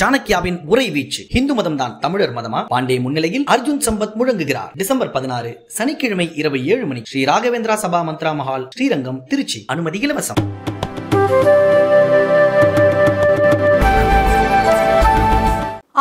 சாணக்கியாவின் உரை வீச்சு. இந்து மதம் தான் தமிழர் மதமா? பாண்டே முன்னிலையில் அர்ஜுன் சம்பத் முழங்குகிறார். டிசம்பர் பதினாறு சனிக்கிழமை இரவு ஏழு மணி. ஸ்ரீ ராகவேந்திரா சபா மந்த்ரா மஹால் ஸ்ரீரங்கம் திருச்சி. அனுமதி இலவசம்.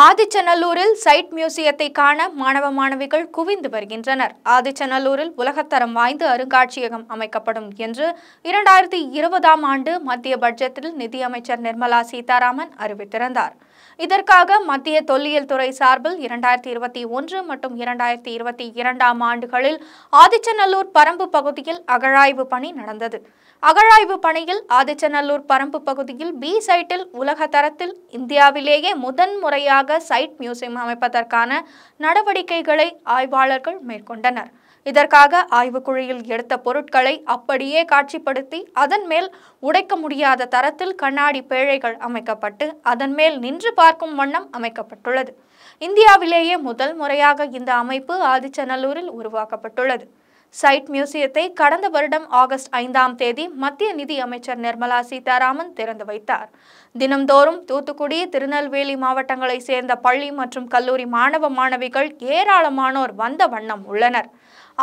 ஆதிச்சநல்லூரில் சைட் மியூசியத்தை காண மாணவ மாணவிகள் குவிந்து வருகின்றனர். ஆதிச்சநல்லூரில் உலகத்தரம் வாய்ந்த அருங்காட்சியகம் அமைக்கப்படும் என்று இரண்டாயிரத்தி இருபதாம் ஆண்டு மத்திய பட்ஜெட்டில் நிதியமைச்சர் நிர்மலா சீதாராமன் அறிவித்திருந்தார். இதற்காக மத்திய தொல்லியல் துறை சார்பில் இரண்டாயிரத்தி இருபத்தி ஒன்று மற்றும் இரண்டாயிரத்தி இருபத்தி இரண்டாம் ஆண்டுகளில் ஆதிச்சநல்லூர் பரம்பு பகுதியில் அகழாய்வு பணி நடந்தது. அகழாய்வு பணியில் ஆதிச்சநல்லூர் பரம்பு பகுதியில் பி சைட்டில் உலக தரத்தில் இந்தியாவிலேயே முதன் முறையாக சைட் மியூசியம் அமைப்பதற்கான நடவடிக்கைகளை ஆய்வாளர்கள் மேற்கொண்டனர். இதற்காக ஆய்வுக்குழியில் எடுத்த பொருட்களை அப்படியே காட்சிப்படுத்தி அதன் மேல் உடைக்க முடியாத தரத்தில் கண்ணாடி பேழைகள் அமைக்கப்பட்டு அதன் மேல் நின்று பார்க்கும் வண்ணம் அமைக்கப்பட்டுள்ளது. இந்தியாவிலேயே முதல் முறையாக இந்த அமைப்பு ஆதிச்சநல்லூரில் உருவாக்கப்பட்டுள்ளது. சைட் மியூசியத்தை கடந்த வருடம் ஆகஸ்ட் ஐந்தாம் தேதி மத்திய நிதி அமைச்சர் நிர்மலா சீதாராமன் திறந்து வைத்தார். தினம்தோறும் தூத்துக்குடி திருநெல்வேலி மாவட்டங்களைச் சேர்ந்த பள்ளி மற்றும் கல்லூரி மாணவ மாணவிகள் ஏராளமானோர் வந்த வண்ணம் உள்ளனர்.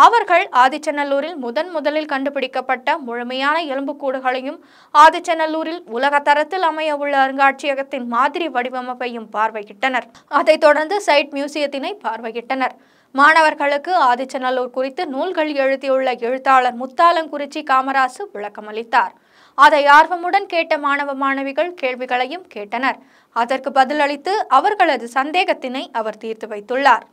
அவர்கள் ஆதிச்சநல்லூரில் முதன் முதலில் கண்டுபிடிக்கப்பட்ட முழுமையான எலும்புக்கூடுகளையும் ஆதிச்சநல்லூரில் உலக தரத்தில் அமைய உள்ள அருங்காட்சியகத்தின் மாதிரி வடிவமைப்பையும் பார்வையிட்டனர். அதைத் தொடர்ந்து சைட் மியூசியத்தினை பார்வையிட்டனர். மாணவர்களுக்கு ஆதிச்சநல்லூர் குறித்து நூல்கள் எழுதியுள்ள எழுத்தாளர் முத்தாலங்குறிச்சி காமராசு விளக்கமளித்தார். அதை ஆர்வமுடன் கேட்ட மாணவ மாணவிகள் கேள்விகளையும் கேட்டனர். அதற்கு பதிலளித்து அவர்களது சந்தேகத்தினை அவர் தீர்த்து வைத்துள்ளார்.